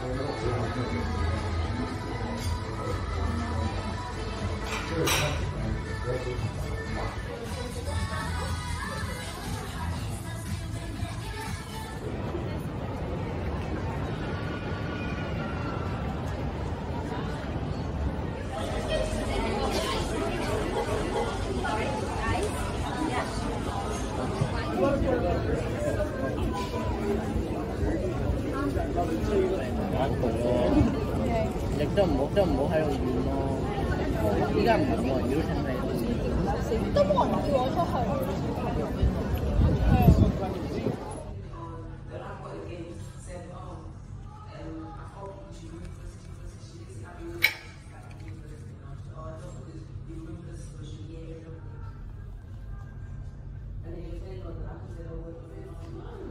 Thank you. ともとも喺度練咯。依家唔係外表身體，都冇人叫我出去。And if they don't have to, they don't